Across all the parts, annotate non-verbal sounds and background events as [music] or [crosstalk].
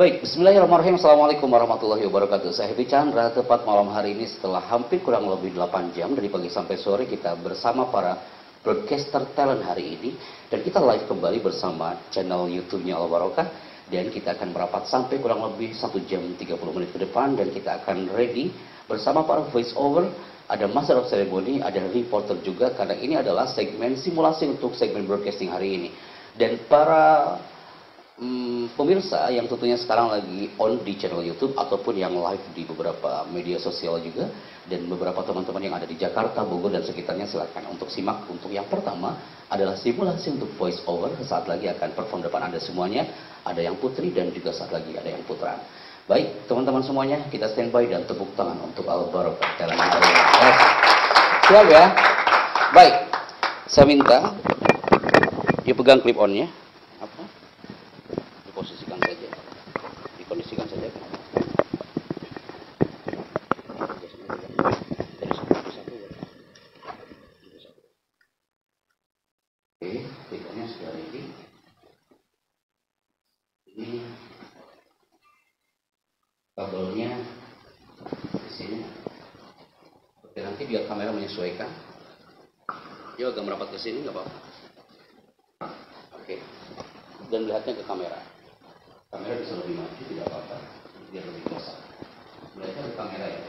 Baik, Bismillahirrahmanirrahim. Assalamualaikum warahmatullahi wabarakatuh. Saya Happy Chandra, tepat malam hari ini setelah hampir kurang lebih 8 jam dari pagi sampai sore kita bersama para broadcaster talent hari ini. Dan kita live kembali bersama channel YouTube-nya Al Barokah. Dan kita akan merapat sampai kurang lebih 1 jam 30 menit ke depan. Dan kita akan ready bersama para voice over ada master of ceremony, ada reporter juga. Karena ini adalah segmen simulasi untuk segmen broadcasting hari ini. Dan para hmm, pemirsa yang tentunya sekarang lagi on di channel YouTube ataupun yang live di beberapa media sosial juga dan beberapa teman-teman yang ada di Jakarta, Bogor dan sekitarnya silakan untuk simak. Untuk yang pertama adalah simulasi untuk voice over. Saat lagi akan perform depan Anda semuanya. Ada yang putri dan juga saat lagi ada yang putra. Baik, teman-teman semuanya, kita standby dan tepuk tangan untuk Al Barokah. Yes. Siap ya? Baik, saya minta dia pegang clip onnya. Apa? Diposisikan saja. Dikondisikan saja. Oke, clip-onnya sudah ready. Ini kabelnya di sini. Oke, nanti biar menyesuaikan. Yuk agak merapat ke sini nggak apa-apa. Oke. Dan melihatnya ke kamera. Kamera bisa lebih maju, tidak apa-apa. Biar lebih up. Melihatnya ke kamera ya.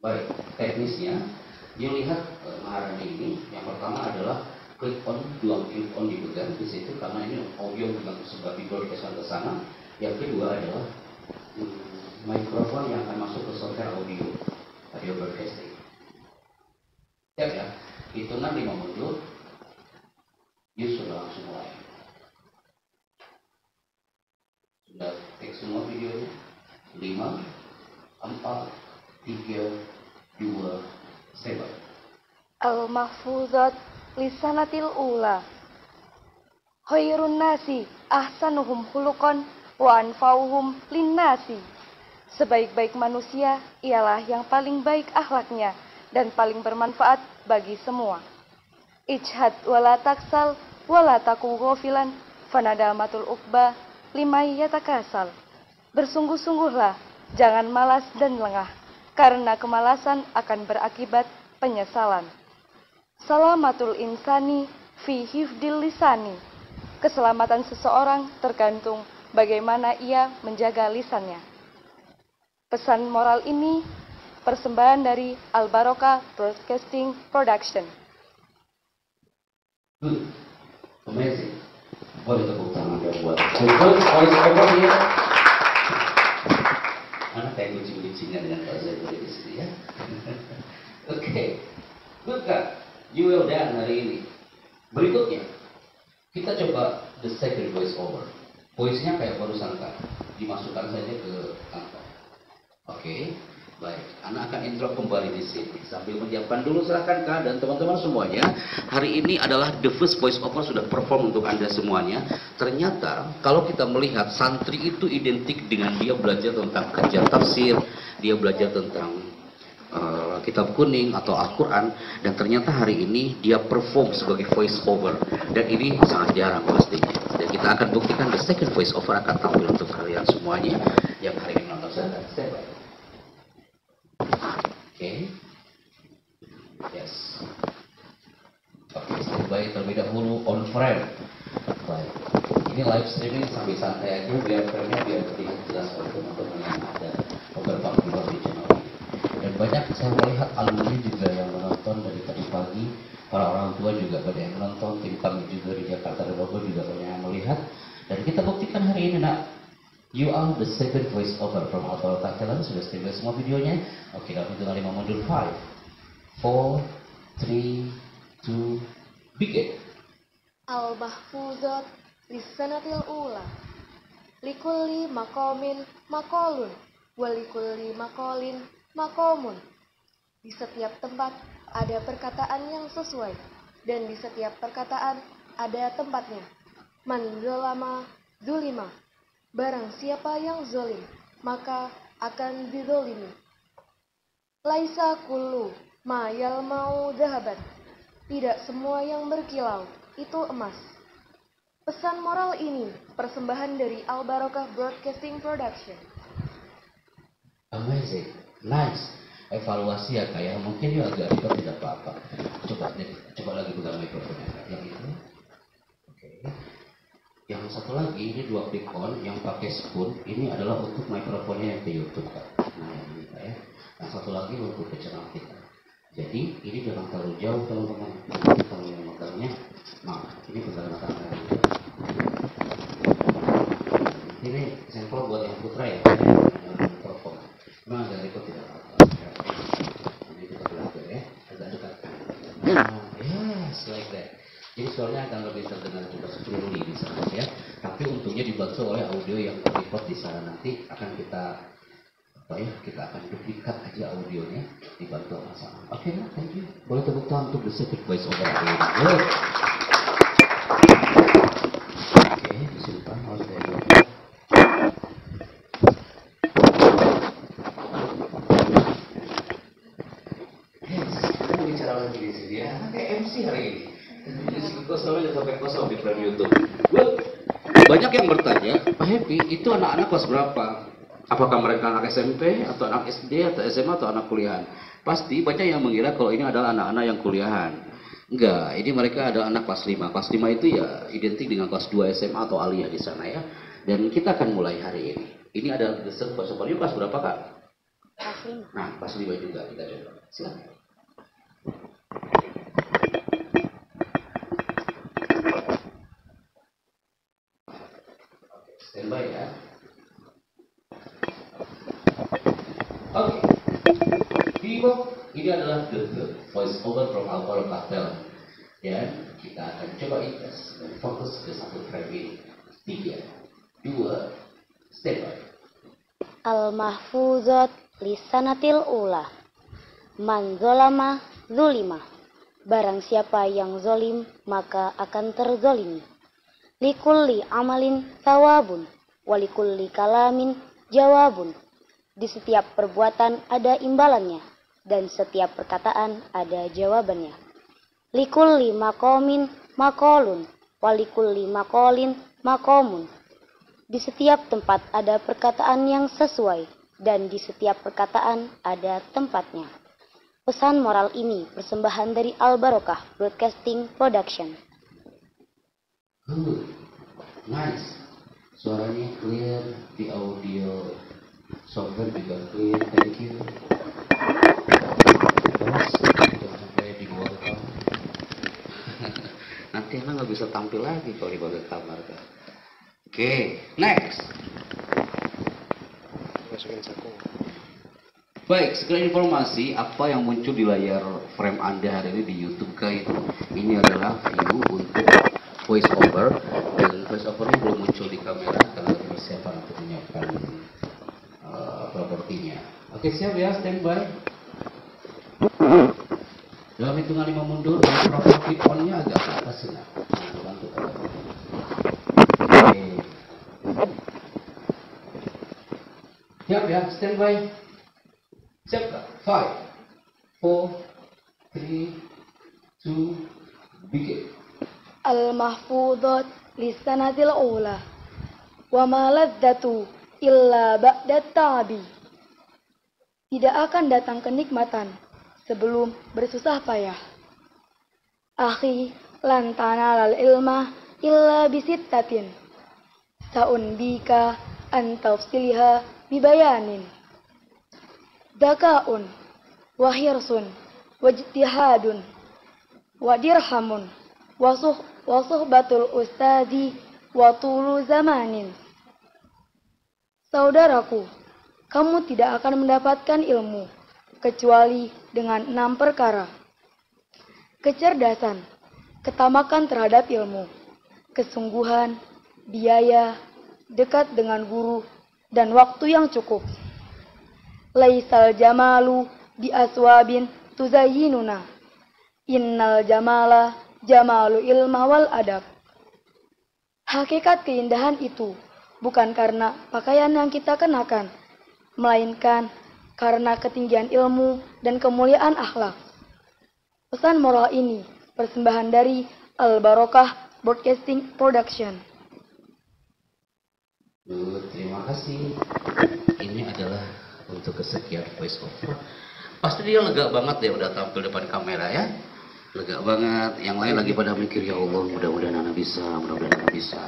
Baik, teknisnya, dia lihat eh, Maharani ini, yang pertama adalah click on, dua click on dipegang di situ karena ini audio dengan sebuah video ke sana. Yang kedua adalah hmm, mikrofon yang akan masuk ke software audio, audio broadcasting. Siap ya? Hitungan 5 mundur, you sudah langsung mulai. Sudah take semua videonya? 5, 4, 3, 2, stand by. Al-Mahfuzat Lisanatil Ula Khairun nasi ahsanuhum hulukan wa anfauhum linnasi Sebaik-baik manusia ialah yang paling baik akhlaknya dan paling bermanfaat bagi semua. Ijhad wala taksal wala taku ghafilan fanadamatul ukba limai yatakasal. Bersungguh-sungguhlah, jangan malas dan lengah, karena kemalasan akan berakibat penyesalan. Salamatul insani fi hifdil lisani. Keselamatan seseorang tergantung bagaimana ia menjaga lisannya. Pesan moral ini persembahan dari Al Barokah Broadcasting Production. Good. Amazing. Boleh tepuk tangan ya buat Voice Over here. Anak kayak lucu-lucunya dengan Pak Zaidul di sini ya. [laughs] Oke. Good kan? You will done hari ini. Berikutnya, kita coba the second voice over. Voice-nya kayak barusan kan. Dimasukkan saja ke kantong. Oke. Baik, anak akan intro kembali di sini. Sambil menyiapkan dulu silahkan Kak dan teman-teman semuanya. Hari ini adalah the first voice over sudah perform untuk Anda semuanya. Ternyata kalau kita melihat santri itu identik dengan dia belajar tentang kajian tafsir, dia belajar tentang uh, kitab kuning atau Al-Quran dan ternyata hari ini dia perform sebagai voice over dan ini sangat jarang pastinya dan kita akan buktikan the second voice over akan tampil untuk kalian semuanya yang hari ini nonton saya Oke. Yes. Oke, standby terlebih dahulu on frame. Baik. Ini live streaming sambil santai aja biar frame-nya biar terlihat jelas oleh teman-teman yang ada beberapa viewer di channel ini. Dan banyak saya melihat alumni juga yang menonton dari tadi pagi. Para orang tua juga banyak yang menonton, tim kami juga di Jakarta dan Bogor juga banyak yang melihat. Dan kita buktikan hari ini nak You are the second voice over from Alpha Talent. Sudah standby semua videonya. Oke, dalam hitungan 5 mundur 5, 4, 3, 2, begin. Al-Mahfuzat Lisanatil Ula Likulli makomin makolun Walikulli makolin makomun Di setiap tempat ada perkataan yang sesuai Dan di setiap perkataan ada tempatnya Man zolama zulima Barang siapa yang zolim Maka akan dizolimi Laisa kullu ma mau zahabat Tidak semua yang berkilau itu emas. Pesan moral ini persembahan dari Al Barokah Broadcasting Production. Amazing, nice. Evaluasi ya kayak mungkin ya agak tidak apa-apa. Coba coba lagi pegang mikrofonnya. Yang itu. Yang satu lagi ini dua click on yang pakai spoon ini adalah untuk mikrofonnya yang ke YouTube kan. Nah ini Kak, ya. Yang satu lagi untuk ke kita. Jadi ini jangan terlalu jauh teman-teman. Kalau yang megangnya, nah ini pegang tangan. Ini sampel buat yang putra ya, yang mikrofon. Memang agak ribet tidak apa-apa. Ini kita belajar ya, agak dekat. Nah, yes, like that. Suaranya akan lebih terdengar juga di sana ya. Tapi untungnya dibantu oleh audio yang record di sana nanti akan kita apa ya kita akan duplikat aja audionya dibantu sama sama. Oke, okay, thank you. Boleh tepuk tangan untuk the secret voice over ini. Good. Oke, disimpan harus saya bicara lagi di sini ya. Kayak MC hari ini. Jadi kosong aja sampai kosong di frame YouTube. Good. Banyak yang bertanya, Pak Happy, itu anak-anak kelas berapa? Apakah mereka anak SMP, atau anak SD, atau SMA, atau anak kuliahan? Pasti banyak yang mengira kalau ini adalah anak-anak yang kuliahan. Enggak, ini mereka adalah anak kelas 5. Kelas 5 itu ya identik dengan kelas 2 SMA atau alia di sana ya. Dan kita akan mulai hari ini. Ini ada dessert buat kelas berapa kak? Kelas lima. Nah, kelas 5 juga kita coba. Silakan. Standby ya. Oke. Vivo ini adalah the, the voice over from Alvaro Cartel. Dan kita akan coba invest dan fokus ke satu track ini. Tiga, dua, standby. Al-Mahfuzat Lisanatil Ula Man zolama zulima Barang siapa yang zolim maka akan terzolimi Likulli amalin tawabun Walikulli kalamin jawabun Di setiap perbuatan ada imbalannya Dan setiap perkataan ada jawabannya Likulli makomin makolun Walikulli makolin makomun di setiap tempat ada perkataan yang sesuai, dan di setiap perkataan ada tempatnya. Pesan moral ini persembahan dari Al Barokah Broadcasting Production. Good. Nice. Suaranya clear, di audio software juga clear. Thank you. Terus, jangan sampai di bawah kamar. [laughs] Nanti emang nggak bisa tampil lagi kalau di bawah kamar kan. Oke, okay, next. masukin saku Baik, sekali informasi apa yang muncul di layar frame Anda hari ini di YouTube guys. Ini adalah view untuk voice over dan voice overnya belum muncul di kamera karena lagi persiapan untuk menyiapkan uh, propertinya. Oke, siap ya, standby. Dalam hitungan lima mundur, properti on-nya agak ke atas. Nah, bantu Oke. Siap ya, standby. Siap? Five, Lisanatil Ula. Wa ma ladzatu illa ba'da tabi. Tidak akan datang kenikmatan sebelum bersusah payah. Akhi, lan tanalal ilma illa bisittatin. Sa'un bika an tafsiliha bibayanin. Dakaun, wa hirsun, wajtihadun, wa dirhamun, wa suh- wa suhbatul ustadi, wa zamanin. Saudaraku, kamu tidak akan mendapatkan ilmu kecuali dengan enam perkara. Kecerdasan, ketamakan terhadap ilmu, kesungguhan, biaya, dekat dengan guru, dan waktu yang cukup. Laisal jamalu bi aswabin tuzayyinuna. Innal jamala jamalu ilma wal adab. Hakikat keindahan itu bukan karena pakaian yang kita kenakan, melainkan karena ketinggian ilmu dan kemuliaan akhlak. Pesan moral ini persembahan dari Al Barokah Broadcasting Production. Good, terima kasih. Ini adalah untuk kesekian voice over. Pasti dia lega banget ya udah tampil depan kamera ya. Lega banget. Yang lain lagi pada mikir ya Allah mudah-mudahan anak bisa, mudah-mudahan anak bisa.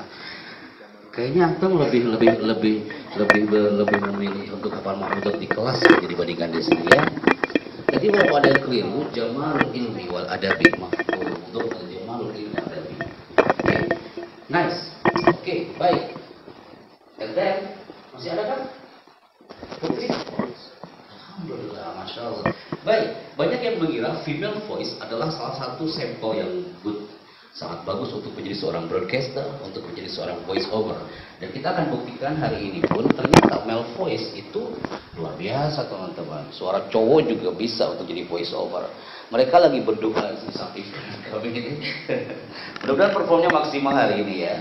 Kayaknya antum lebih lebih lebih lebih lebih memilih untuk kapal mahmudot di kelas ya, dibandingkan di ya. Jadi walaupun ada yang keliru, jamalul ilmi wal adabi mahfud untuk jamalul ilmi wal adabi. Oke, nice. Oke, baik. And then, masih ada kan? Putri? Alhamdulillah, Masya Allah. Baik, banyak yang mengira female voice adalah salah satu sampel yang good. Sangat bagus untuk menjadi seorang broadcaster, untuk menjadi seorang voice over. Dan kita akan buktikan hari ini pun ternyata male voice itu luar biasa teman-teman. Suara cowok juga bisa untuk jadi voice over. Mereka lagi berdoa di samping kami ini. [laughs] Mudah-mudahan performnya maksimal hari ini ya.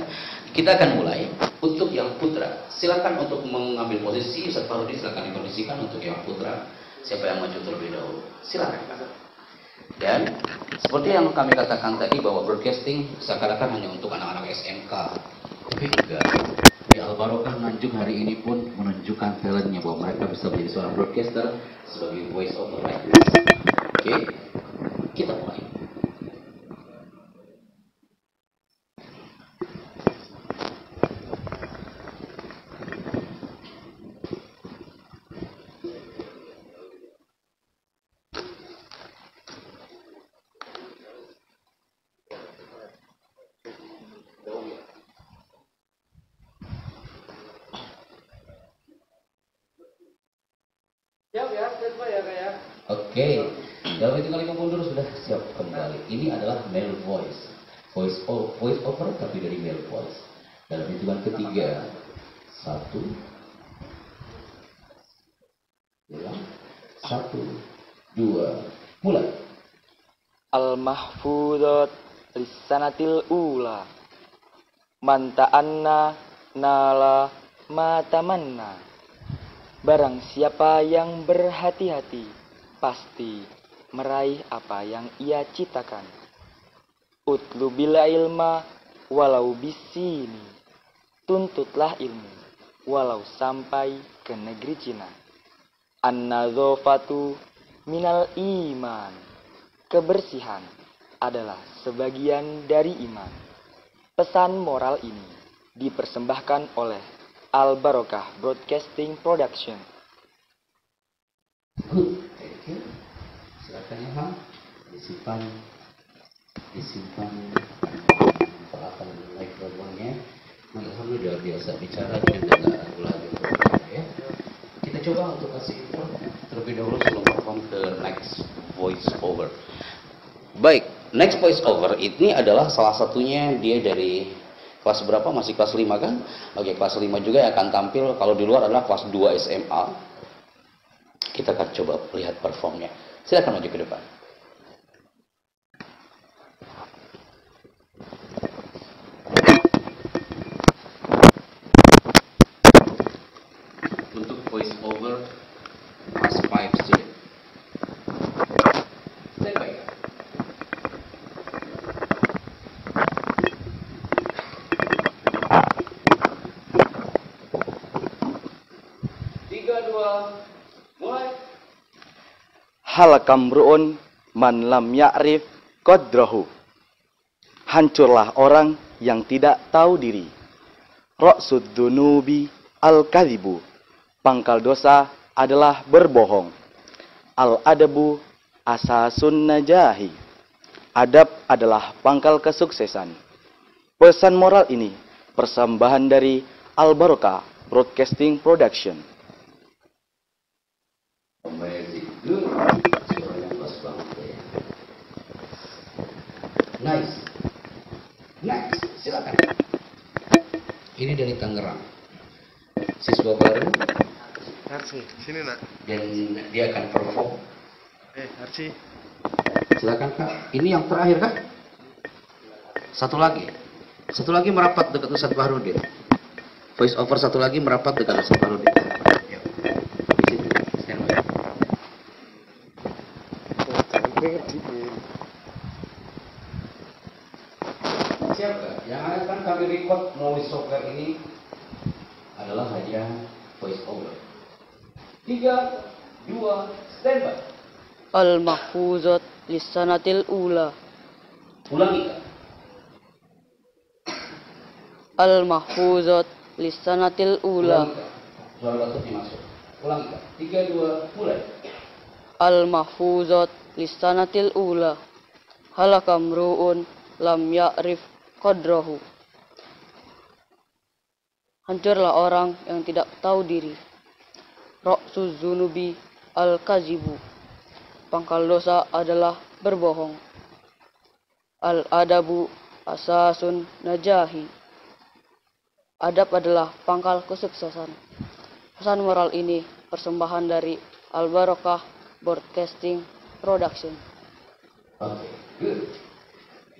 Kita akan mulai untuk yang putra. Silakan untuk mengambil posisi Ustaz Farudi silakan dikondisikan untuk yang putra. Siapa yang maju terlebih dahulu? Silakan. Dan seperti yang kami katakan tadi bahwa broadcasting seakan-akan hanya untuk anak-anak SMK. Tapi enggak. Di Al Barokah Nganjuk hari ini pun menunjukkan talentnya bahwa mereka bisa menjadi seorang broadcaster sebagai voice over. Oke, kita mulai. Oke, dalam hitungan lima mundur sudah siap kembali. Ini adalah male voice, voice o- voice over tapi dari male voice. Dalam hitungan ketiga, satu, dua, satu, dua, mulai. Al-mahfudat lisanatil ula Man ta'anna nala matamanna Barang siapa yang berhati-hati Pasti meraih apa yang ia citakan Utlu bila ilma walau bisini Tuntutlah ilmu walau sampai ke negeri Cina An-nazofatu minal iman Kebersihan adalah sebagian dari iman. Pesan moral ini dipersembahkan oleh Al Barokah Broadcasting Production. Good, thank you. Silakan ya disimpan, disimpan peralatan mikrofonnya. Alhamdulillah biasa bicara dengan tidak lagi bicara, ya. Kita coba untuk kasih intro terlebih dahulu sebelum perform ke next voice over. Baik, next voice over ini adalah salah satunya dia dari kelas berapa? Masih kelas 5 kan? Oke, kelas 5 juga yang akan tampil kalau di luar adalah kelas 2 SMA. Kita akan coba lihat performnya. Silakan maju ke depan. Untuk voice over Mas 5 student. Stand by. Tiga dua, mulai. Halakamruun man lam ya'rif qadrahu. Hancurlah orang yang tidak tahu diri. Ra'sud dunubi al-kadhibu. Pangkal dosa adalah berbohong. Al-adabu asasun najahi. Adab adalah pangkal kesuksesan. Pesan moral ini persembahan dari Al-Barokah Broadcasting Production. Amazing. Good. Suaranya bagus banget ya. Nice. Next, silakan. Ini dari Tangerang. Siswa baru Arsi, sini nak. dan dia akan perform. Eh, Arsi. Silakan Kak. Ini yang terakhir Kak? Satu lagi. Satu lagi merapat dekat Ustadz Bahrudin. Voice over satu lagi merapat dekat Ustadz Bahrudin. Yuk. Di situ. Stand by. Siapa Yang akan kami melalui software ini adalah hanya voice over. Tiga, dua, standby. Al-mahfuzat lisanatil ula. Ulangi kak. Al-mahfuzat lisanatil ula. Suara batuknya masuk. Ulangi. Tiga, dua, mulai. Al-mahfuzat lisanatil ula. Halakam ru'un lam ya'rif qadrahu. Hancurlah orang yang tidak tahu diri. Ra'su zunubi al-kazibu. Pangkal dosa adalah berbohong. Al-adabu asasun najahi. Adab adalah pangkal kesuksesan. Pesan moral ini persembahan dari Al-Barokah Broadcasting Production. Oke, good.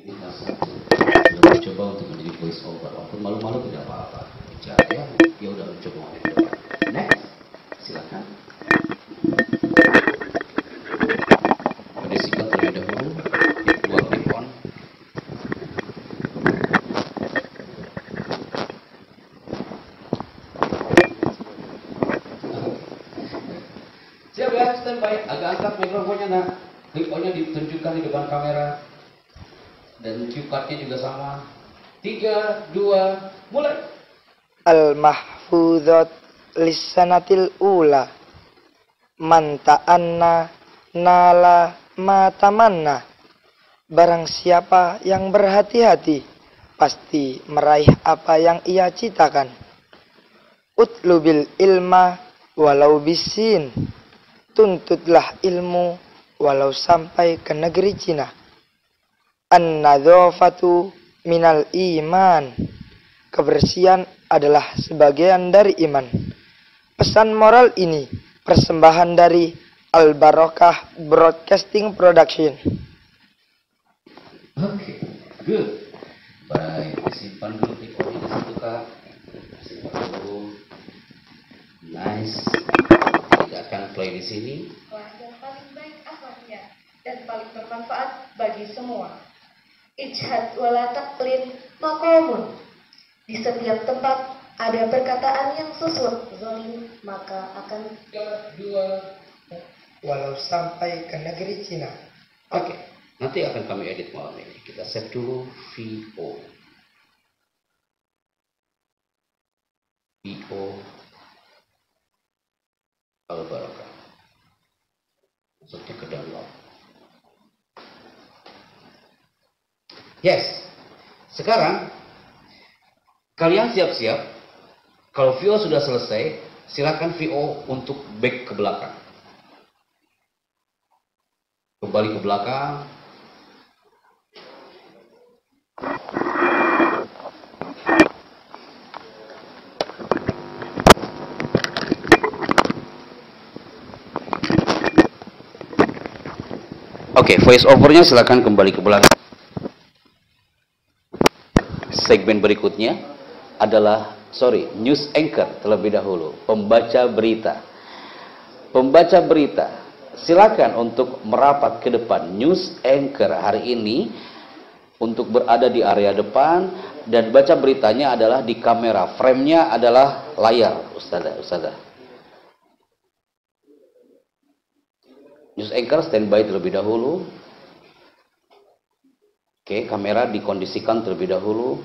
Ini. Sudah mencoba untuk menjadi voice over. Walaupun malu-malu tidak apa-apa. Bicara ya, udah untuk depan. Next, silakan. Ya. Agak angkat mikrofonnya nak. Clip onnya ditunjukkan di depan kamera. Dan cue juga sama. Tiga, dua, mulai. Al-mahfuzat lisanatil ula. Man ta'anna nala matamanna Barang siapa yang berhati-hati Pasti meraih apa yang ia citakan. Utlubil ilma walau bisin. Tuntutlah ilmu walau sampai ke negeri Cina. An-nadhafatu minal iman. Kebersihan adalah sebagian dari iman. Pesan moral ini persembahan dari Al Barokah Broadcasting Production. Oke, good. Baik, disimpan dulu cliponnya di situ kak. Simpan dulu. Nice. Kita akan play di sini. kelas yang paling baik akhlaknya dan paling bermanfaat bagi semua. Ijhad wala taklid maqamun. Di setiap tempat ada perkataan yang susut zolim maka akan dua, Walau sampai ke negeri Cina. Oke, nanti akan kami edit malam ini. Kita save dulu VO. VO Al-Barakah. Masuknya ke download. Yes. Sekarang kalian siap-siap. Kalau VO sudah selesai, silakan VO untuk back ke belakang. Kembali ke belakang. Oke, voice overnya silakan kembali ke belakang. Segmen berikutnya adalah sorry news anchor terlebih dahulu, pembaca berita. Pembaca berita, silakan untuk merapat ke depan news anchor hari ini untuk berada di area depan dan baca beritanya adalah di kamera. Frame-nya adalah layar, Ustazah, Ustazah. News anchor standby terlebih dahulu. Oke, kamera dikondisikan terlebih dahulu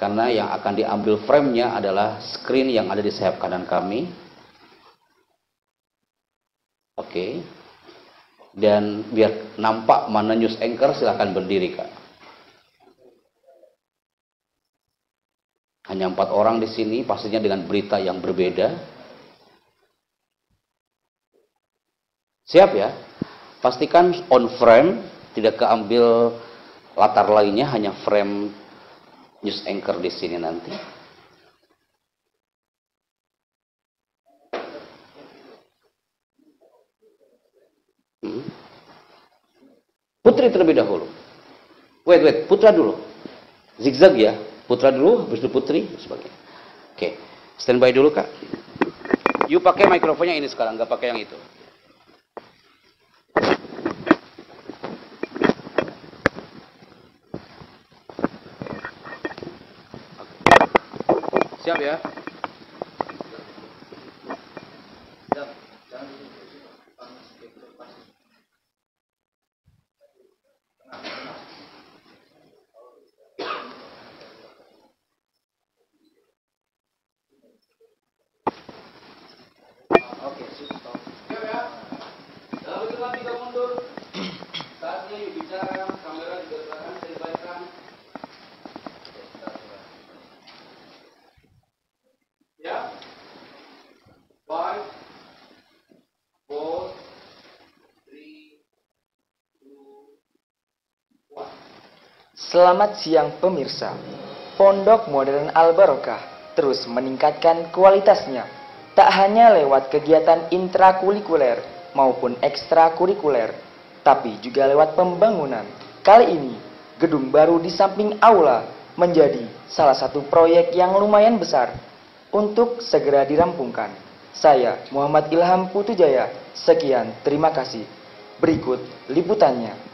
karena yang akan diambil frame-nya adalah screen yang ada di sayap kanan kami. Oke. Dan biar nampak mana news anchor silahkan berdiri kak. Hanya empat orang di sini, pastinya dengan berita yang berbeda. Siap ya? Pastikan on frame, tidak keambil latar lainnya, hanya frame news anchor di sini nanti. Hmm. Putri terlebih dahulu. Wait, wait, putra dulu. Zigzag ya. Putra dulu, habis itu putri, sebagainya. Oke, standby dulu kak. You pakai mikrofonnya ini sekarang, nggak pakai yang itu. Siap ya. Oke, stop. Siap ya. Dalam hitungan tiga mundur. Saatnya yuk bicara, kamera juga silakan standbykan. Ya. Five, four, three, two, one. Selamat siang pemirsa. Pondok Modern Al Barokah terus meningkatkan kualitasnya, tak hanya lewat kegiatan intrakurikuler maupun ekstrakurikuler, tapi juga lewat pembangunan. Kali ini, gedung baru di samping aula menjadi salah satu proyek yang lumayan besar untuk segera dirampungkan. Saya Muhammad Ilham Putujaya. Sekian, terima kasih. Berikut liputannya.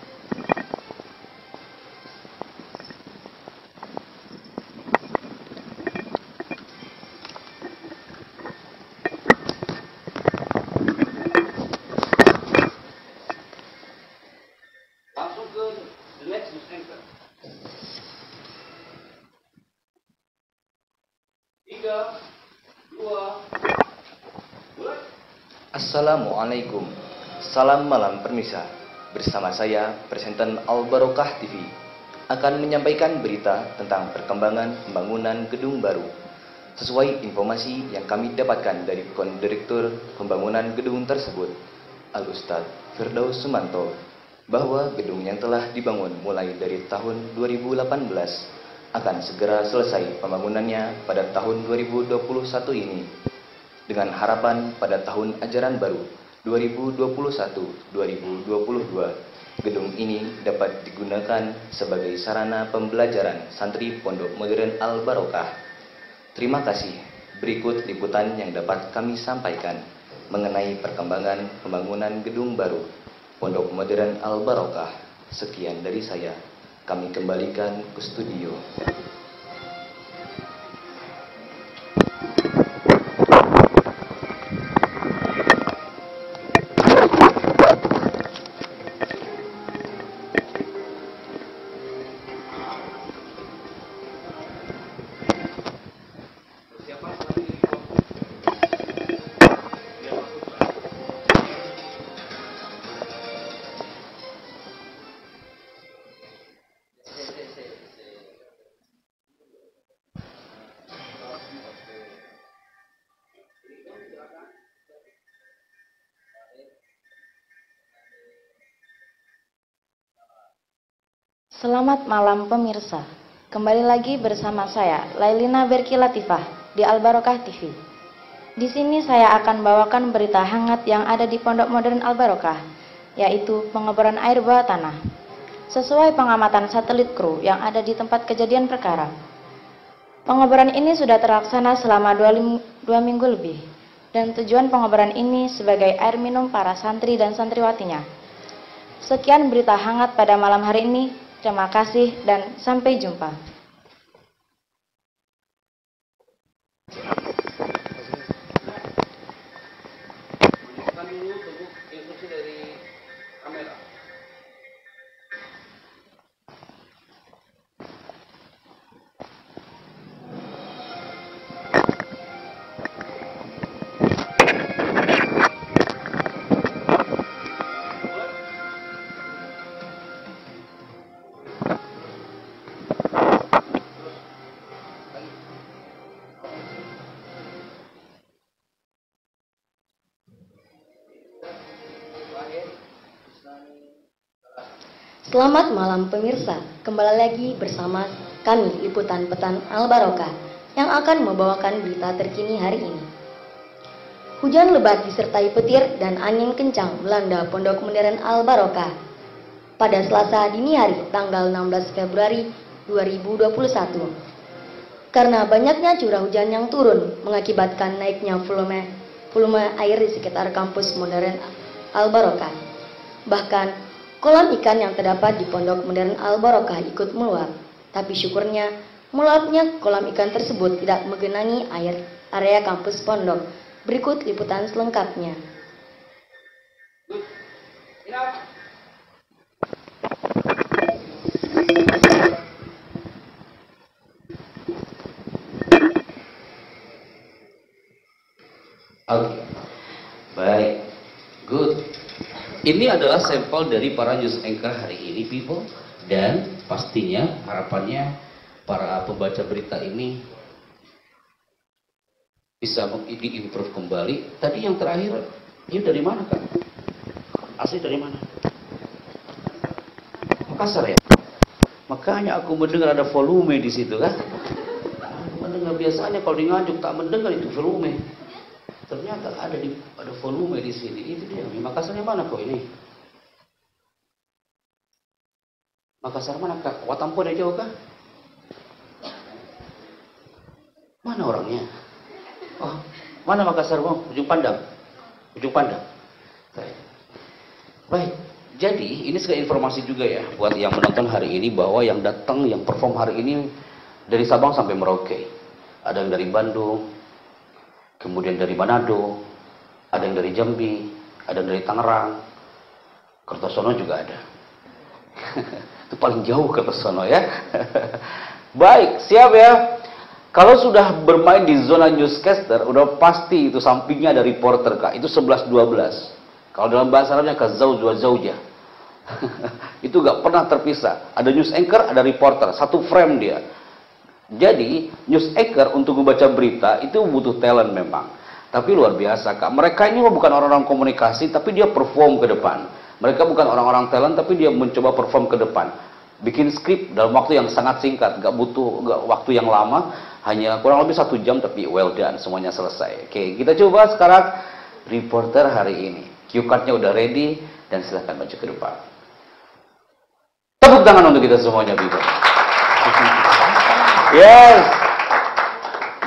Assalamualaikum. Salam malam permisa. Bersama saya, presenter Al Barokah TV, akan menyampaikan berita tentang perkembangan pembangunan gedung baru. Sesuai informasi yang kami dapatkan dari Kondektur Pembangunan Gedung tersebut, Al Ustadz Firdaus Sumanto, bahwa gedung yang telah dibangun mulai dari tahun 2018 akan segera selesai pembangunannya pada tahun 2021 ini dengan harapan pada tahun ajaran baru 2021-2022 gedung ini dapat digunakan sebagai sarana pembelajaran santri Pondok Modern Al Barokah. Terima kasih. Berikut liputan yang dapat kami sampaikan mengenai perkembangan pembangunan gedung baru Pondok Modern Al Barokah. Sekian dari saya. Kami kembalikan ke studio. Selamat malam pemirsa. Kembali lagi bersama saya, Lailina Berki Latifah di Al Barokah TV. Di sini saya akan bawakan berita hangat yang ada di Pondok Modern Al Barokah, yaitu pengeboran air bawah tanah. Sesuai pengamatan satelit kru yang ada di tempat kejadian perkara. Pengeboran ini sudah terlaksana selama dua, dua minggu lebih, dan tujuan pengeboran ini sebagai air minum para santri dan santriwatinya. Sekian berita hangat pada malam hari ini. Terima kasih dan sampai jumpa. Selamat malam pemirsa, kembali lagi bersama kami Liputan Petan Al Barokah yang akan membawakan berita terkini hari ini. Hujan lebat disertai petir dan angin kencang melanda Pondok Modern Al Barokah pada Selasa dini hari tanggal 16 Februari 2021. Karena banyaknya curah hujan yang turun mengakibatkan naiknya volume volume air di sekitar kampus Modern Al Barokah. Bahkan Kolam ikan yang terdapat di Pondok Modern Al Barokah ikut meluap, tapi syukurnya Mulatnya kolam ikan tersebut tidak menggenangi air area kampus pondok. Berikut liputan selengkapnya. Oke. Baik. Good. Ini adalah sampel dari para news anchor hari ini, people. Dan pastinya harapannya para pembaca berita ini bisa diimprove kembali. Tadi yang terakhir, ini dari mana kan? Asli dari mana? Makassar ya? Makanya aku mendengar ada volume di situ kan? Mendengar biasanya kalau di Nganjuk tak mendengar itu volume. Ternyata ada di ada volume di sini. Itu dia. Makassarnya mana kau ini? Makassar mana kak? Watampo ada jauh kah? Mana orangnya? Oh, mana Makassar mau? Ujung Pandang. Ujung Pandang. Baik. Baik. Jadi ini sebagai informasi juga ya buat yang menonton hari ini bahwa yang datang yang perform hari ini dari Sabang sampai Merauke. Ada yang dari Bandung, kemudian dari Manado, ada yang dari Jambi, ada yang dari Tangerang, Kertosono juga ada. [laughs] itu paling jauh Kertosono ya. [laughs] Baik, siap ya. Kalau sudah bermain di zona newscaster, udah pasti itu sampingnya ada reporter kak. Itu 11-12. Kalau dalam bahasa Arabnya zauj wa zauja. [laughs] itu gak pernah terpisah. Ada news anchor, ada reporter. Satu frame dia. Jadi, news anchor untuk membaca berita itu butuh talent memang. Tapi luar biasa kak. Mereka ini bukan orang-orang komunikasi, tapi dia perform ke depan. Mereka bukan orang-orang talent, tapi dia mencoba perform ke depan. Bikin skrip dalam waktu yang sangat singkat, gak butuh gak waktu yang lama, hanya kurang lebih satu jam, tapi well done, semuanya selesai. Oke, kita coba sekarang reporter hari ini. Cue cardnya udah ready, dan silahkan maju ke depan. Tepuk tangan untuk kita semuanya, Bibo. Yes.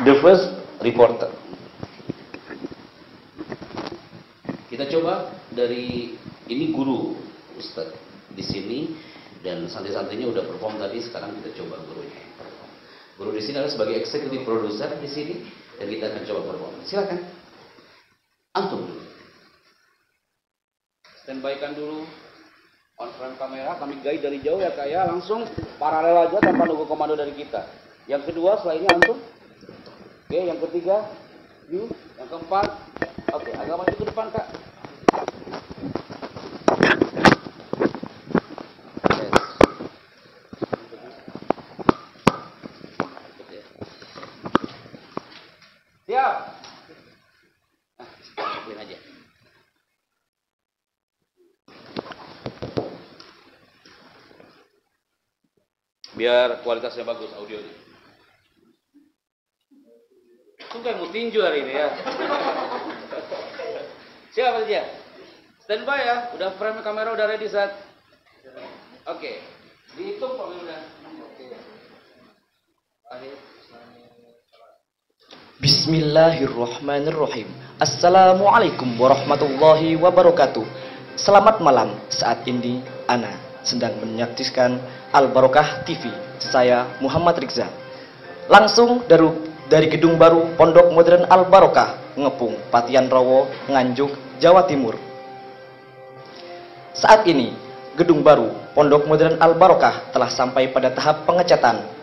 The first reporter. Kita coba dari ini guru Ustaz di sini dan santai-santainya udah perform tadi sekarang kita coba gurunya yang perform. Guru di sini adalah sebagai executive producer di sini dan kita akan coba perform. Silakan. Antum dulu. Standby-kan dulu on frame kamera, kami guide dari jauh ya kak ya, langsung paralel aja tanpa nunggu komando dari kita. Yang kedua selain ini antum. Oke, yang ketiga you, yang keempat. Oke, agak maju ke depan kak. Aja. Biar kualitasnya bagus audionya. Itu kayak mau tinju hari ini ya. Siapa dia? Standby ya. Udah frame kamera udah ready saat. Oke. Dihitung Pak udah. Bismillahirrahmanirrahim. Assalamualaikum warahmatullahi wabarakatuh. Selamat malam. Saat ini Ana sedang menyaksikan Al Barokah TV. Saya Muhammad Rizza. Langsung dari dari gedung baru Pondok Modern Al Barokah, Ngepung, Patian Rowo, Nganjuk, Jawa Timur. Saat ini, gedung baru Pondok Modern Al Barokah telah sampai pada tahap pengecatan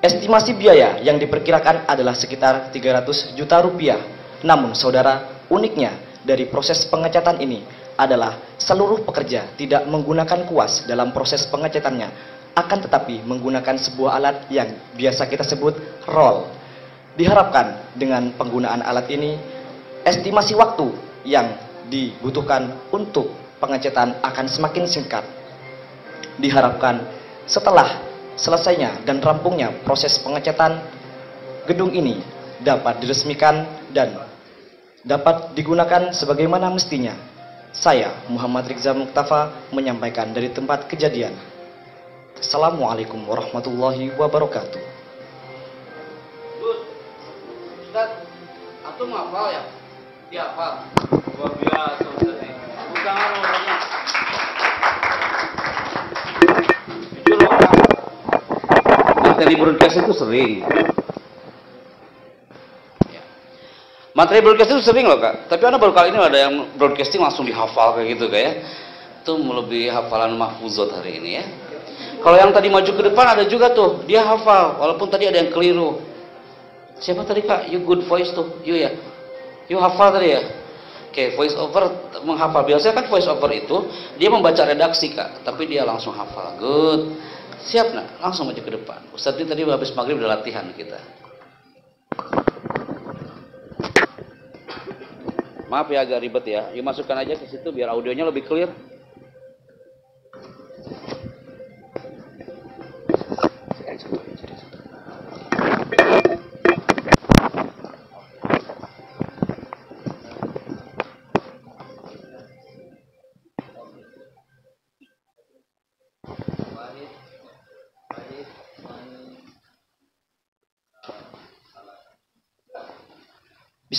Estimasi biaya yang diperkirakan adalah sekitar 300 juta rupiah. Namun saudara, uniknya dari proses pengecatan ini adalah seluruh pekerja tidak menggunakan kuas dalam proses pengecatannya, akan tetapi menggunakan sebuah alat yang biasa kita sebut roll. Diharapkan dengan penggunaan alat ini, estimasi waktu yang dibutuhkan untuk pengecatan akan semakin singkat. Diharapkan setelah selesainya dan rampungnya proses pengecatan gedung ini dapat diresmikan dan dapat digunakan sebagaimana mestinya. Saya Muhammad Rizal Muktafa menyampaikan dari tempat kejadian. Assalamualaikum warahmatullahi wabarakatuh. Antum hafal ya? Iya hafal. Luar biasa Ustaz ini. Tangan banyak. Jujur materi broadcast itu sering. Ya. Materi broadcast itu sering loh kak. Tapi anak baru kali ini ada yang broadcasting langsung dihafal kayak gitu kayak. Itu melebihi hafalan mahfuzot hari ini ya. Kalau yang tadi maju ke depan ada juga tuh, dia hafal, walaupun tadi ada yang keliru. Siapa tadi kak? You good voice tuh, you ya? You hafal tadi ya? Oke, voice over menghafal. Biasanya kan voice over itu dia membaca redaksi kak, tapi dia langsung hafal. Good. Siap nak? Langsung maju ke depan. Ustadz ini tadi habis maghrib udah latihan kita. Maaf ya agak ribet ya. Yuk masukkan aja ke situ biar audionya lebih clear.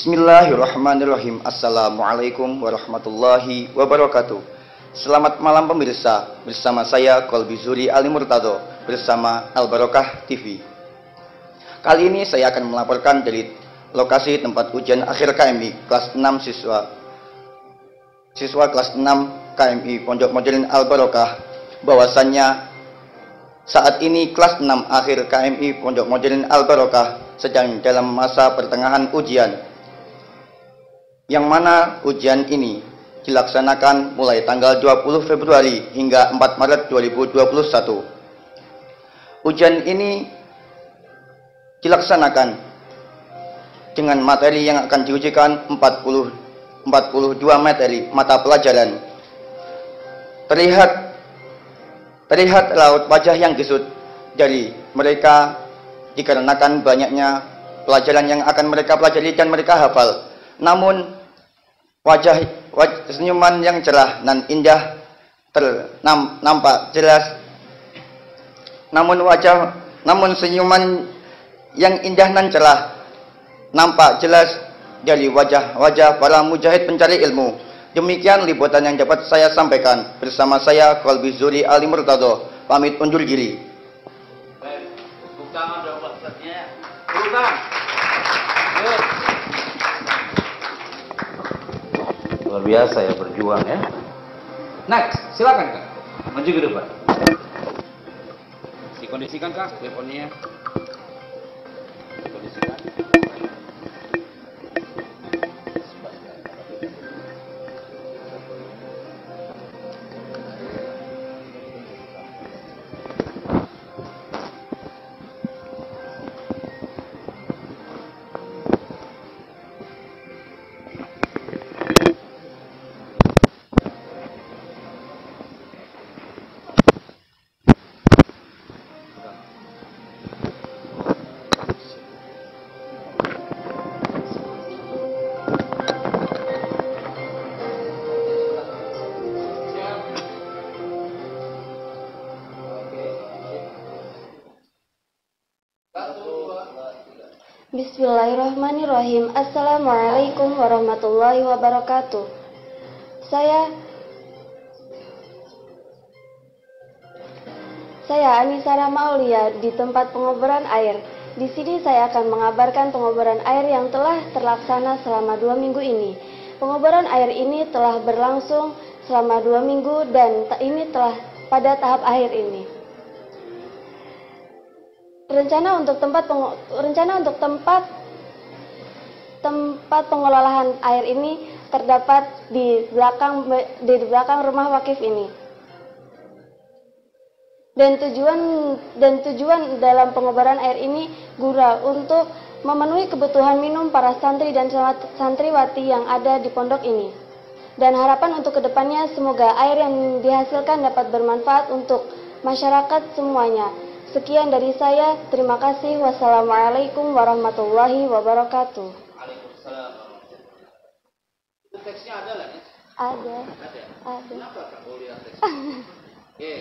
Bismillahirrahmanirrahim. Assalamualaikum warahmatullahi wabarakatuh. Selamat malam pemirsa. Bersama saya Kolbi Zuri Ali Murtado Bersama Al Barokah TV Kali ini saya akan melaporkan dari lokasi tempat ujian akhir KMI Kelas 6 siswa. Siswa kelas 6 KMI Pondok Modern Al Barokah. Bahwasannya saat ini kelas 6 akhir KMI Pondok Modern Al Barokah sedang dalam masa pertengahan ujian yang mana ujian ini dilaksanakan mulai tanggal 20 Februari hingga 4 Maret 2021. Ujian ini dilaksanakan dengan materi yang akan diujikan 40 42 materi mata pelajaran. Terlihat terlihat laut wajah yang gesut dari mereka dikarenakan banyaknya pelajaran yang akan mereka pelajari dan mereka hafal. Namun wajah, wajah senyuman yang cerah dan indah ternam, nampak jelas. Namun wajah namun senyuman yang indah dan cerah nampak jelas dari wajah-wajah para mujahid pencari ilmu. Demikian liputan yang dapat saya sampaikan bersama saya Kolbi Zuri Ali Murtado. Pamit undur diri. Baik. Luar biasa ya berjuang ya. Next, silakan kak. Maju ke depan. Dikondisikan kak, teleponnya. Bismillahirrahmanirrahim. Assalamualaikum warahmatullahi wabarakatuh. Saya Saya Anissa Maulia di tempat pengoboran air. Di sini saya akan mengabarkan pengoboran air yang telah terlaksana selama dua minggu ini. Pengoboran air ini telah berlangsung selama dua minggu dan ini telah pada tahap akhir ini. Rencana untuk tempat rencana untuk tempat tempat pengelolaan air ini terdapat di belakang di belakang rumah wakif ini. Dan tujuan dan tujuan dalam pengobaran air ini guna untuk memenuhi kebutuhan minum para santri dan santriwati yang ada di pondok ini. Dan harapan untuk ke depannya semoga air yang dihasilkan dapat bermanfaat untuk masyarakat semuanya. Sekian dari saya, terima kasih. Wassalamualaikum warahmatullahi wabarakatuh teksnya ada lah ya? Ada. Ada. Ada. Kenapa kak boleh lihat teksnya? [laughs] Oke. Okay.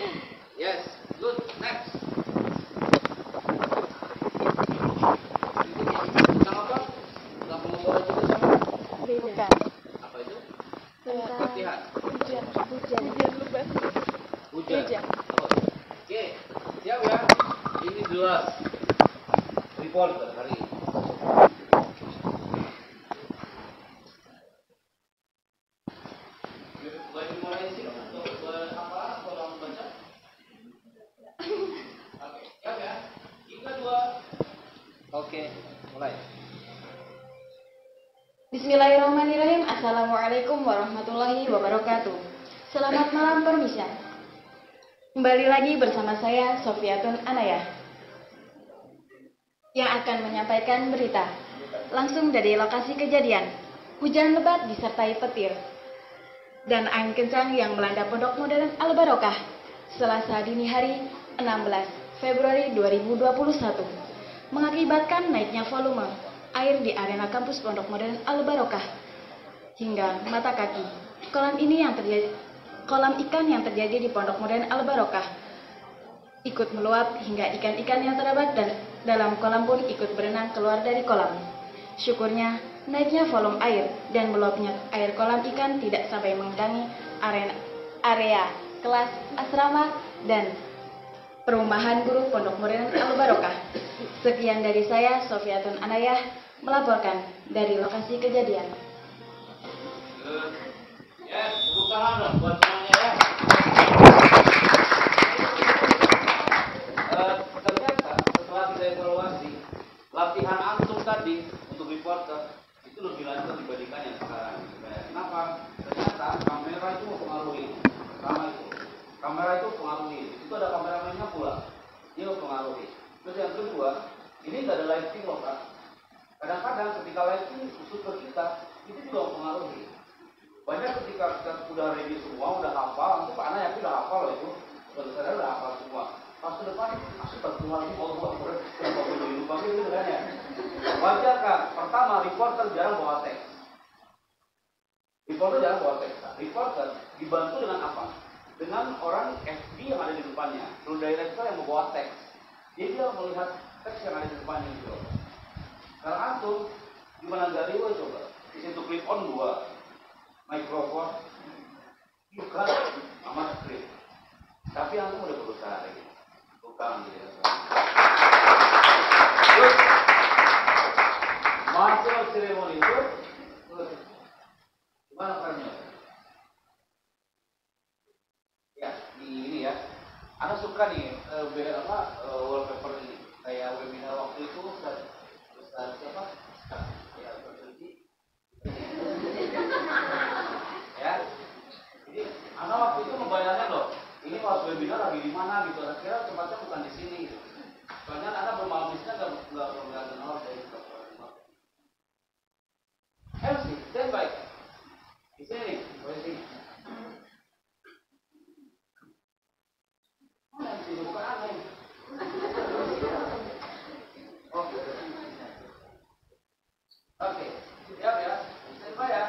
Yes. Good. Next. Tentang apa? Tentang pengobaran juga sama? Beda. Apa itu? Tentang Latihan. hujan. Hujan. Hujan lebat. Hujan. Hujan. Oke. Okay. Siap ya? Ini jelas. reporter hari ini. Boleh dimulai sih untuk ber- apa tolong baca. Oke, siap ya. Tiga dua. Oke, mulai. Bismillahirrahmanirrahim. Assalamualaikum warahmatullahi wabarakatuh. Selamat malam permisa. Kembali lagi bersama saya Sofiatun Anaya yang akan menyampaikan berita langsung dari lokasi kejadian. Hujan lebat disertai petir dan angin kencang yang melanda Pondok Modern Al Barokah Selasa dini hari 16 Februari 2021 mengakibatkan naiknya volume air di arena kampus Pondok Modern Al Barokah hingga mata kaki. Kolam ini yang terjadi kolam ikan yang terjadi di Pondok Modern Al Barokah ikut meluap hingga ikan-ikan yang terdapat dan dalam kolam pun ikut berenang keluar dari kolam. Syukurnya naiknya volume air dan meluapnya air kolam ikan tidak sampai mengendangi area, area kelas asrama dan perumahan guru Pondok Modern Al Barokah. Sekian dari saya Sofiatun Anayah melaporkan dari lokasi kejadian. Semuanya ya. Eh, ternyata setelah kita evaluasi, latihan antum tadi untuk reporter itu lebih lancar dibandingkan yang sekarang. Ya, Kenapa? Ternyata kamera itu mempengaruhi. Pertama itu, kamera itu mempengaruhi. Itu ada kameramennya pula, dia mempengaruhi. Terus yang kedua, ini nggak ada lighting loh kak. Kadang-kadang ketika lighting khusus ke kita, itu juga mempengaruhi. Banyak ketika kita sudah ready semua, udah hafal, nanti Pak Ana yakin udah hafal loh itu. Kalau saya udah hafal semua. Pas ke depan, astagfirullahaladzim, Allah kenapa kan ya. Wajar kan? Pertama, reporter jarang bawa teks. Reporter jarang bawa teks. Kak. Reporter dibantu dengan apa? Dengan orang FB yang ada di depannya. Lalu director yang membawa teks. Jadi dia melihat teks yang ada di depannya gitu. Kalau antum, gimana dari gue coba? Di situ clip on dua, mikrofon, bukan sama skrip. Tapi antum udah berusaha ini. Bukan gitu ya. Gimana? Ya, di ini ya. Suka nih, eh, apa, eh, wallpaper ini. Kayak webinar waktu itu, Ustaz siapa? Ustaz, ya, Ustaz Rizky. ya, jadi Anda waktu itu membayangkan loh, ini pas webinar lagi di mana gitu. Kira tempatnya bukan di sini. Gitu. Soalnya Anda bermamisnya nggak nggak nggak kenal dari MC, stand by. Di sini, di sini. Mana MC bukan aneh. Oke. Oke, siap ya. Stand by ya.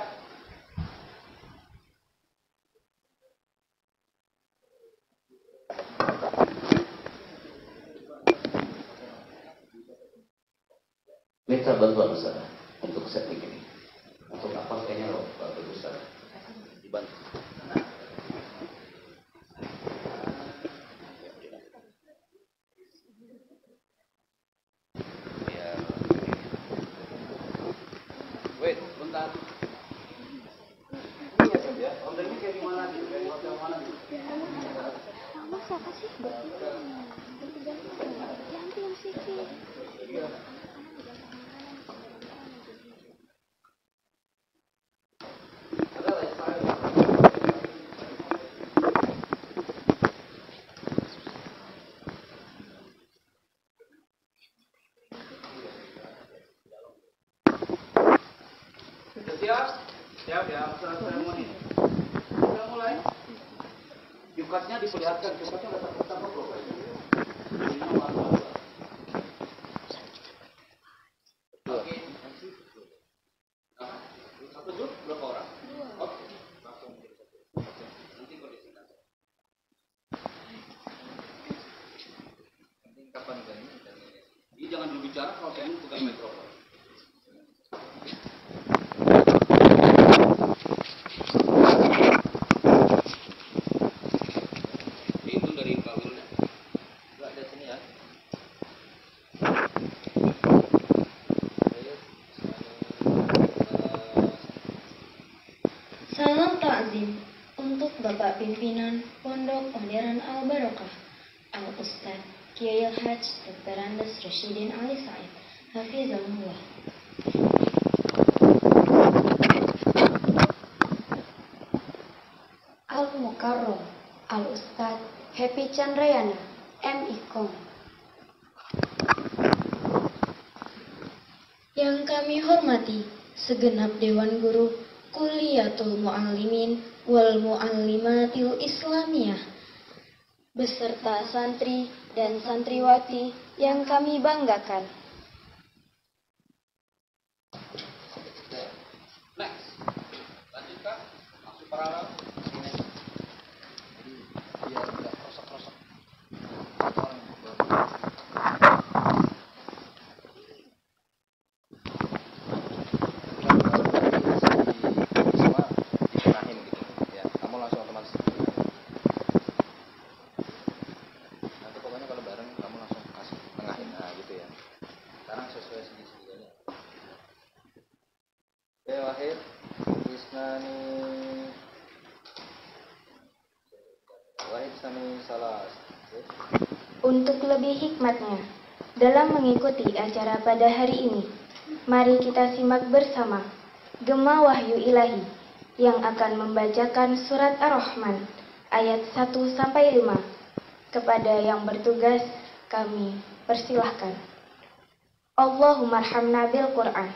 Minta bantuan Ustaz untuk setting ini. Untuk apa kayaknya loh Pak Ustaz. Dibantu. Ya. Wait, bentar. Ya, order ini kayak gimana nih? Kayak hotel mana nih? Mama siapa sih? Ganti yang Siti. Sudah siap? Siap ya, setelah seremoni. Sudah mulai? Jukatnya diperlihatkan, jukatnya udah tertangkap loh. Ini malu-malu. Oke. Nah, Satu juz berapa kapan gani? Jadi jangan dulu bicara kalau saya bukan mikrofon. Itu dari Pak Wilda. Enggak ada sini ya. Salam takzim untuk Bapak Pimpinan Pondok Modern Al Barokah, Al Ustaz Kiai Haj Dr. Andes Rashidin Ali Said, Hafizahullah. Al Mukarrom, Al Ustaz Happy Chandrayana, M. Ikom. Yang kami hormati segenap Dewan Guru Kuliyatul Mu'allimin wal Mu'allimatil Islamiyah beserta santri dan santriwati yang kami banggakan. Next. Lanjutkan. Masuk paralel. biar nggak rosok-rosok. Semua dikenahin gitu ya. Kamu langsung otomatis. Nanti pokoknya kalau bareng kamu langsung kasih tengahin nah gitu ya. Sekarang sesuai segi-seginya. Oke, Wahid. Isnani Wahid Sami Salas. Untuk lebih hikmatnya, dalam mengikuti acara pada hari ini, mari kita simak bersama Gema Wahyu Ilahi yang akan membacakan surat Ar-Rahman ayat 1 sampai 5. Kepada yang bertugas, kami persilahkan. Allahumma bil Quran.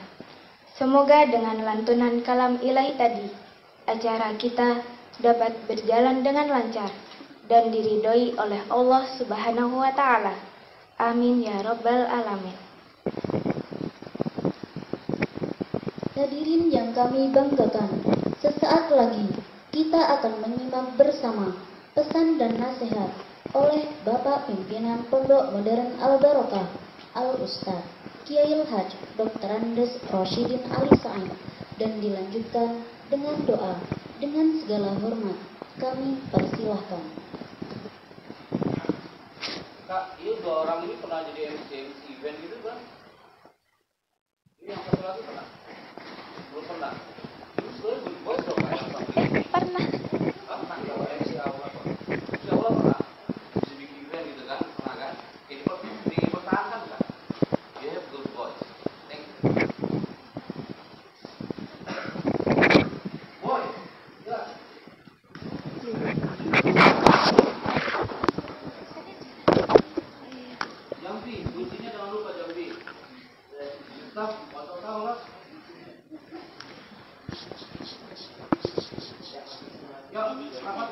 Semoga dengan lantunan kalam ilahi tadi, acara kita dapat berjalan dengan lancar dan diridhoi oleh Allah Subhanahu wa taala. Amin ya rabbal alamin. Hadirin yang kami banggakan, sesaat lagi kita akan menyimak bersama pesan dan nasihat oleh Bapak Pimpinan Pondok Modern Al Barokah, Al Ustaz Kiai Haj Dr. Andes Rashidin Ali Said dan dilanjutkan dengan doa dengan segala hormat. Kami persilahkan. Kak, ini dua orang ini pernah jadi MC MC event gitu kan? Ini yang satu lagi pernah? Belum pernah. Ini sebenarnya good boys dong. Pernah. Ah, pernah kalau MC awal apa? MC awal pernah. Bisa bikin event gitu kan? Pernah kan? Ini per- dipertahankan kan? You have good boys. Thank you. Boy, ya. Jambi, kuncinya jangan lupa Jambi. Staf, atau tahu lah. Ya, selamat.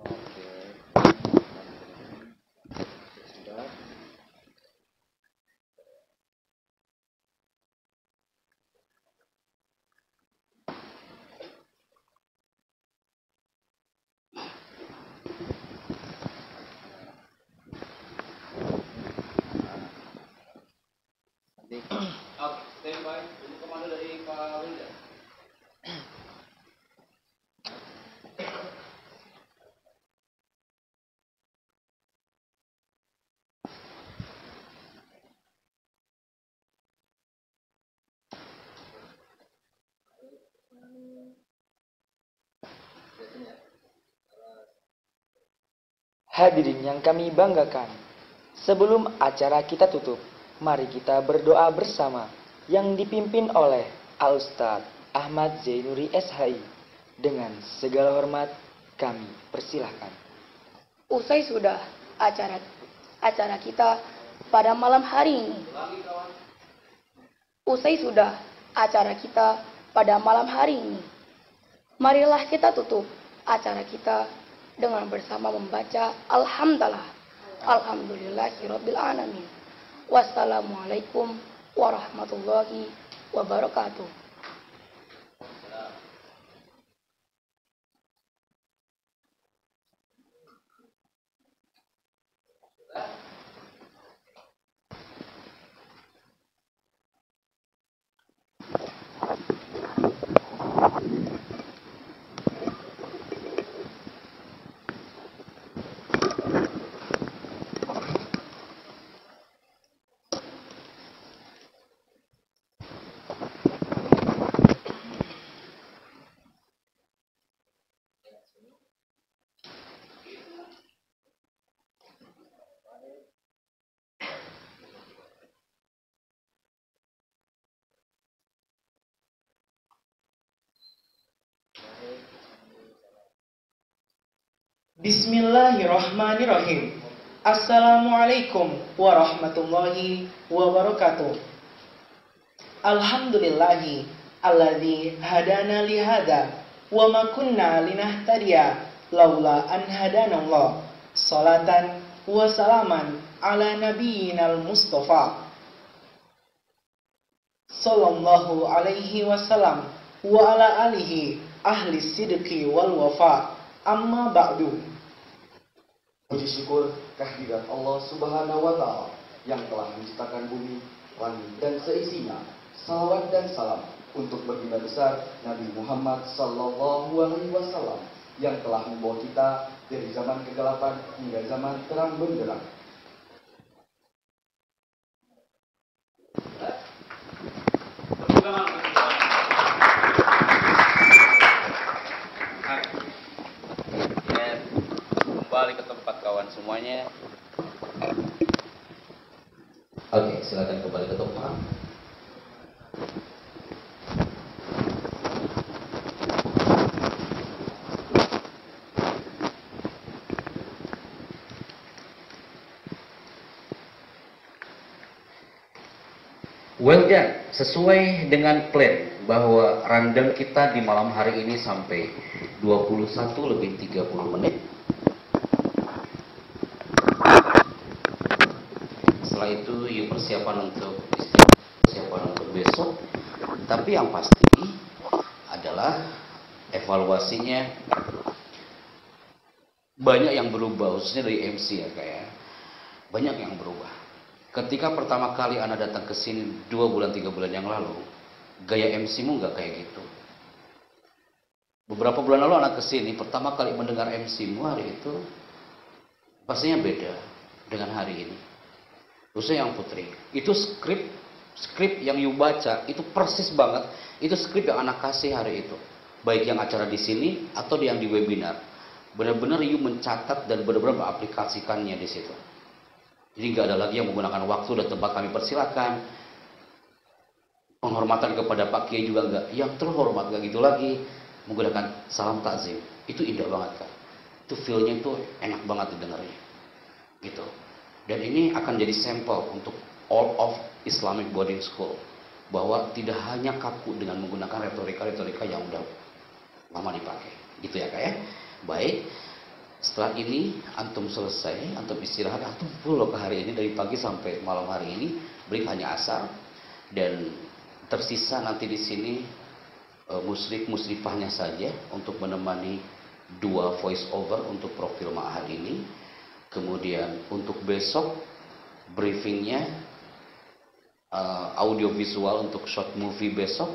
Oke. Sudah. Nanti Oke, standby. Ini komando dari Pak Winda. Hadirin yang kami banggakan, sebelum acara kita tutup, mari kita berdoa bersama yang dipimpin oleh Al-Ustaz Ahmad Zainuri SHI. Dengan segala hormat, kami persilahkan. Usai sudah acara acara kita pada malam hari ini. Usai sudah acara kita pada malam hari ini. Marilah kita tutup acara kita dengan bersama membaca Alhamdulillah. Alhamdulillahirabbil alamin. Wassalamualaikum warahmatullahi wabarakatuh. Bismillahirrahmanirrahim. Assalamualaikum warahmatullahi wabarakatuh. Alhamdulillahi alladzi hadana li hada wa ma kunna linahtadiya laula an hadanallah. Salatan wa salaman ala nabiyyinal mustafa sallallahu alaihi wasallam wa ala alihi ahli sidqi wal wafa amma ba'du Puji syukur kehadirat Allah Subhanahu wa taala yang telah menciptakan bumi, langit dan seisinya. Salawat dan salam untuk baginda besar Nabi Muhammad sallallahu alaihi wasallam yang telah membawa kita dari zaman kegelapan hingga zaman terang benderang. Ya, kawan semuanya. Oke, silakan kembali ke tempat. Well done, sesuai dengan plan bahwa random kita di malam hari ini sampai 21 lebih 30 menit. Setelah itu yuk persiapan untuk persiapan untuk besok. Tapi yang pasti adalah evaluasinya banyak yang berubah, khususnya dari MC ya kayak banyak yang berubah. Ketika pertama kali Anda datang ke sini dua bulan tiga bulan yang lalu, gaya MC-mu nggak kayak gitu. Beberapa bulan lalu anak ke sini pertama kali mendengar MC-mu hari itu, pastinya beda dengan hari ini. Khususnya yang putri, itu skrip skrip yang you baca itu persis banget. Itu skrip yang anak kasih hari itu. Baik yang acara di sini atau yang di webinar. Benar-benar you mencatat dan benar-benar mengaplikasikannya di situ. Jadi nggak ada lagi yang menggunakan waktu dan tempat kami persilakan. Penghormatan kepada Pak Kiai juga nggak. Yang terhormat nggak gitu lagi. Menggunakan salam takzim itu indah banget kan itu feelnya itu enak banget didengarnya. Gitu dan ini akan jadi sampel untuk all of Islamic boarding school bahwa tidak hanya kaku dengan menggunakan retorika-retorika yang udah lama dipakai. Gitu ya kak ya? Baik. Setelah ini antum selesai antum istirahat antum full ke hari ini dari pagi sampai malam hari ini. Break hanya asar. Dan tersisa nanti di sini e, musrik musrifahnya saja untuk menemani dua voice over untuk profil ma'ahad ini kemudian untuk besok briefingnya uh, audio visual untuk short movie besok.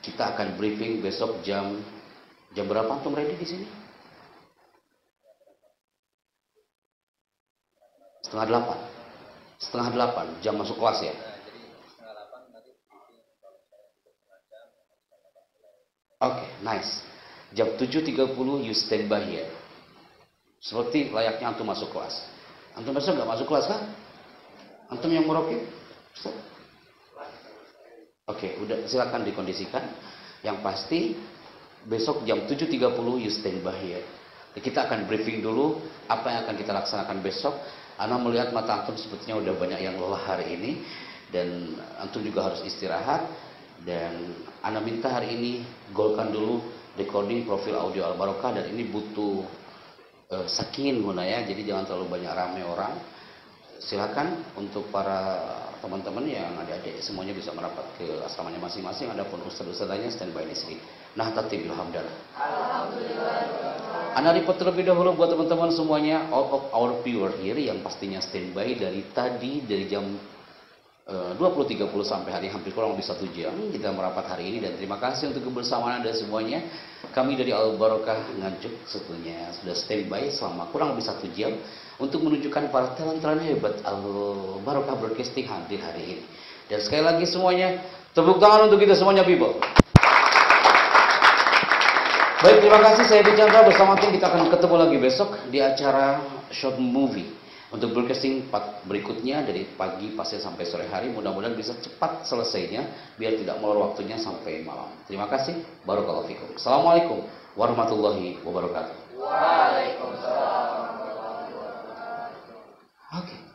Kita akan briefing besok jam jam berapa antum ready di sini? Setengah delapan. Setengah delapan jam masuk kelas ya. Oke, okay, nice. Jam 7.30 you stand by here. Seperti layaknya antum masuk kelas. Antum besok nggak masuk kelas kan? Antum yang merokit? Oke, udah silakan dikondisikan. Yang pasti besok jam 7.30 you stand by here. Kita akan briefing dulu apa yang akan kita laksanakan besok. Ana melihat mata antum sebetulnya udah banyak yang lelah hari ini dan antum juga harus istirahat dan Ana minta hari ini golkan dulu recording profil audio Al Barokah dan ini butuh sakin guna ya. Jadi jangan terlalu banyak rame orang. Silakan untuk para teman-teman yang adik-adik semuanya bisa merapat ke asramanya masing-masing. Adapun ustaz-ustazanya standby di sini. Nah tatib alhamdulillah. Anda report terlebih dahulu buat teman-teman semuanya. Out of our viewer here yang pastinya standby dari tadi dari jam 20.30 sampai hari hampir kurang lebih satu jam kita merapat hari ini dan terima kasih untuk kebersamaan Anda semuanya. Kami dari Al Barokah Nganjuk sebetulnya sudah standby selama kurang lebih satu jam untuk menunjukkan para talent-talent hebat Al Barokah Broadcasting hadir hari ini. Dan sekali lagi semuanya, tepuk tangan untuk kita semuanya people. Baik, terima kasih. Saya Chandra bersama tim kita akan ketemu lagi besok di acara short movie untuk broadcasting berikutnya dari pagi pasir sampai sore hari mudah-mudahan bisa cepat selesainya biar tidak molor waktunya sampai malam. Terima kasih. Barakallahu fikum. Assalamualaikum warahmatullahi wabarakatuh. Waalaikumsalam warahmatullahi wabarakatuh. Oke. Okay.